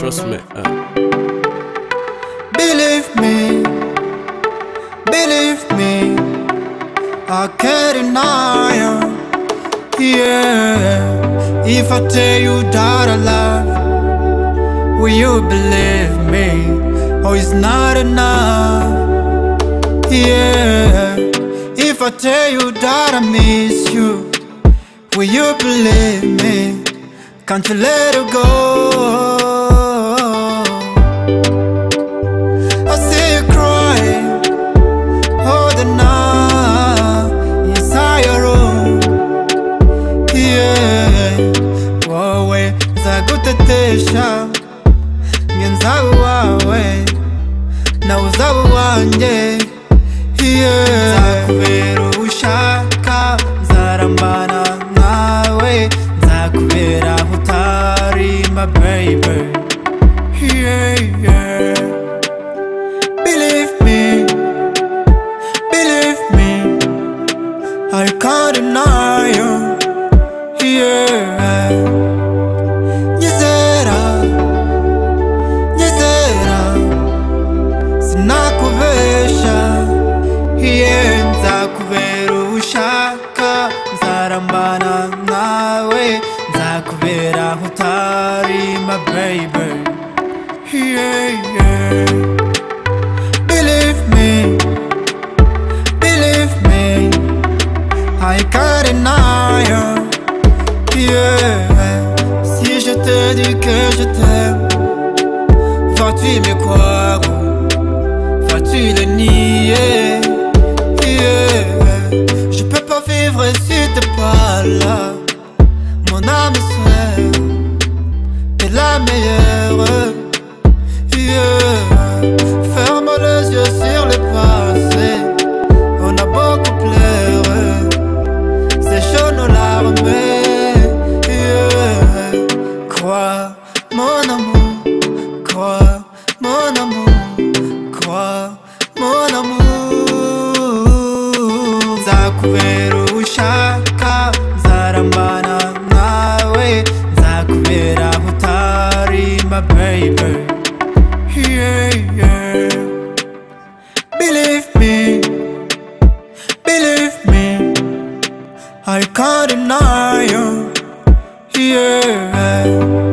Ouais, euh. Believe me, believe me, I can't deny you. Yeah, if I tell you that I love, will you believe me? Oh, it's not enough. Yeah, if I tell you that I miss you, will you believe me? Can't you let it go? Wowe nzagutetesha nge nzaba uwawe nawe uzaba uwanjye nzakubera uwo ushaka nzarambana nawe. Nzakubera aho utari my baby. Yeah, yeah. Nzakubera aho utari my baby. Yeah, yeah. Believe me, believe me, I can't deny you. Yeah, si je te dis que je t'aime, vas-tu me croire? Vas-tu le nier? T'es yeah, yeah, yeah. Believe me, believe me, I can't deny you, yeah.